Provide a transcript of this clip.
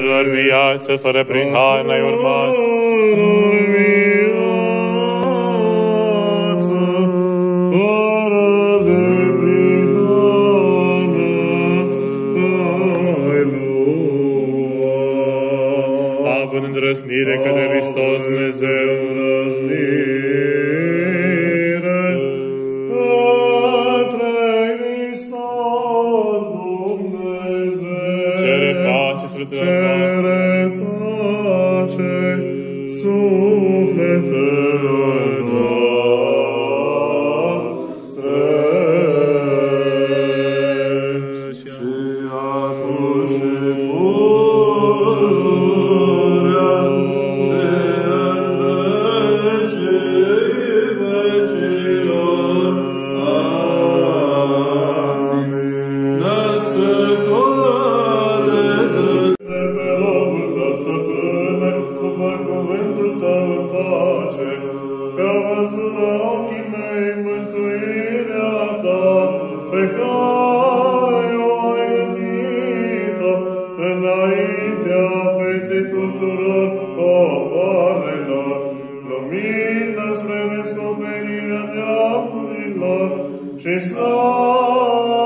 Lor viață fără prihan ai urmat. Având îndrăznire către Hristos Dumnezeu, Răznire avere pace sufletelor nostre. Și atunci cuvântul tău în pace, că au văzut ochii mei mântuirea ta, pe care o ai gândit-o înaintea feței tuturor popoarelor, lumină spre descoperirea neamurilor și slavă